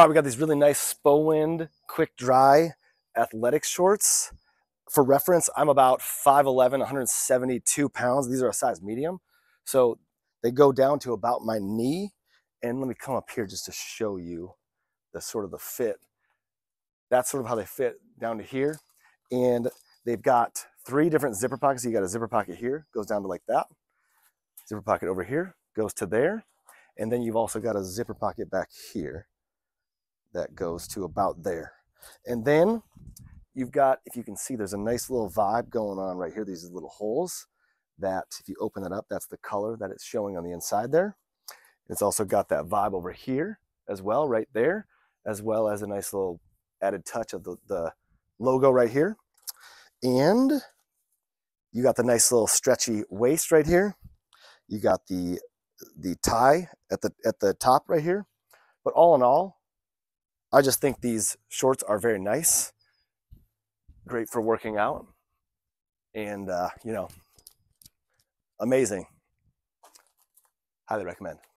All right, we got these really nice Spowind quick dry athletic shorts. For reference, I'm about 5'11, 172 pounds. These are a size medium. So they go down to about my knee. And let me come up here just to show you the sort of the fit. That's sort of how they fit down to here. And they've got three different zipper pockets. You got a zipper pocket here, goes down to like that. Zipper pocket over here, goes to there. And then you've also got a zipper pocket back here that goes to about there. And then you've got, if you can see, there's a nice little vibe going on right here. These little holes that if you open it up, that's the color that it's showing on the inside there. It's also got that vibe over here as well, right there, as well as a nice little added touch of the, the logo right here. And you got the nice little stretchy waist right here. You got the the tie at the at the top right here. But all in all, I just think these shorts are very nice, great for working out, and uh, you know, amazing. Highly recommend.